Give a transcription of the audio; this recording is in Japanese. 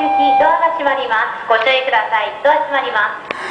行きドアが閉まります。ご注意ください。ドア閉まります。